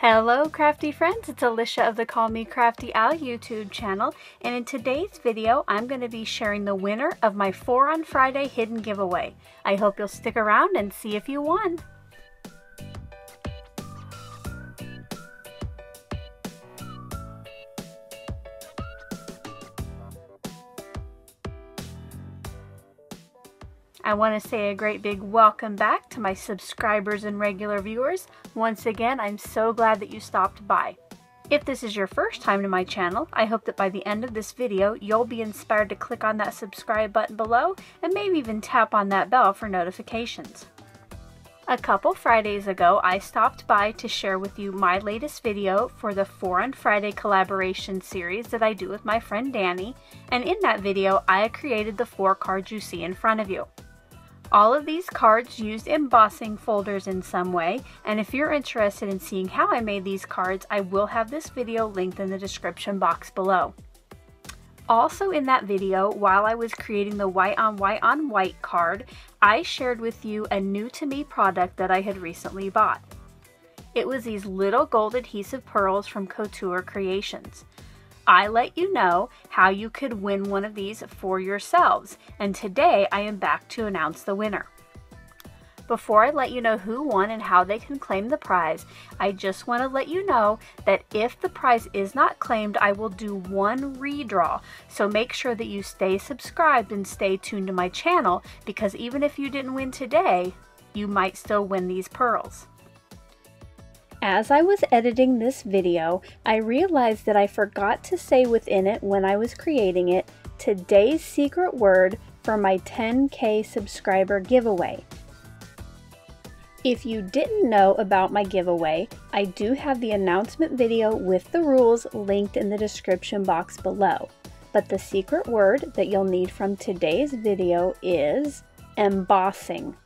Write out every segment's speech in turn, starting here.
Hello crafty friends, it's Alicia of the Call Me Crafty Al YouTube channel and in today's video I'm going to be sharing the winner of my 4 on Friday hidden giveaway. I hope you'll stick around and see if you won. I want to say a great big welcome back to my subscribers and regular viewers. Once again, I'm so glad that you stopped by. If this is your first time to my channel, I hope that by the end of this video, you'll be inspired to click on that subscribe button below and maybe even tap on that bell for notifications. A couple Fridays ago, I stopped by to share with you my latest video for the 4 on Friday collaboration series that I do with my friend Danny, and in that video, I created the four cards you see in front of you. All of these cards used embossing folders in some way, and if you're interested in seeing how I made these cards, I will have this video linked in the description box below. Also in that video, while I was creating the white on white on white card, I shared with you a new to me product that I had recently bought. It was these little gold adhesive pearls from Couture Creations. I let you know how you could win one of these for yourselves, and today I am back to announce the winner. Before I let you know who won and how they can claim the prize, I just want to let you know that if the prize is not claimed, I will do one redraw. So make sure that you stay subscribed and stay tuned to my channel because even if you didn't win today, you might still win these pearls. As I was editing this video, I realized that I forgot to say within it when I was creating it today's secret word for my 10k subscriber giveaway. If you didn't know about my giveaway, I do have the announcement video with the rules linked in the description box below. But the secret word that you'll need from today's video is embossing.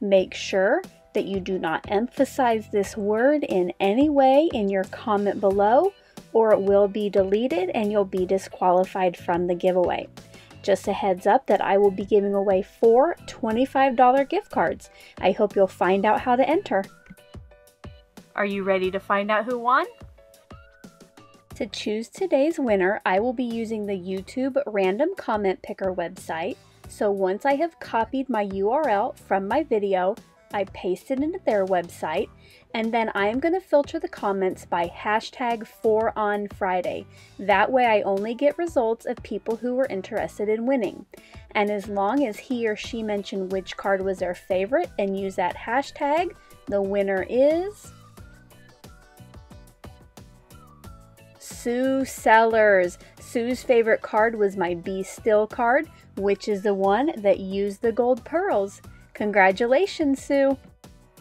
Make sure that you do not emphasize this word in any way in your comment below or it will be deleted and you'll be disqualified from the giveaway. Just a heads up that I will be giving away four $25 gift cards. I hope you'll find out how to enter. Are you ready to find out who won? To choose today's winner, I will be using the YouTube Random Comment Picker website. So once I have copied my URL from my video, I paste it into their website, and then I am going to filter the comments by hashtag 4 on Friday. That way I only get results of people who were interested in winning. And as long as he or she mentioned which card was their favorite and use that hashtag, the winner is... Sue Sellers. Sue's favorite card was my Be Still card, which is the one that used the gold pearls. Congratulations, Sue!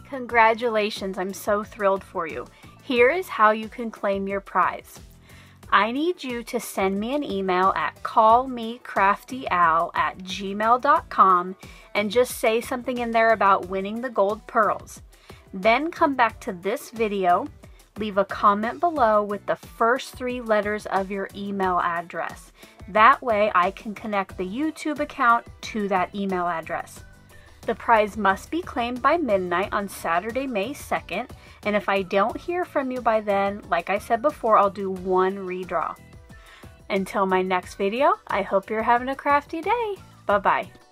Congratulations, I'm so thrilled for you. Here is how you can claim your prize. I need you to send me an email at callmecraftyal at gmail.com and just say something in there about winning the gold pearls. Then come back to this video, leave a comment below with the first three letters of your email address. That way I can connect the YouTube account to that email address. The prize must be claimed by midnight on Saturday, May 2nd, and if I don't hear from you by then, like I said before, I'll do one redraw. Until my next video, I hope you're having a crafty day. Bye-bye.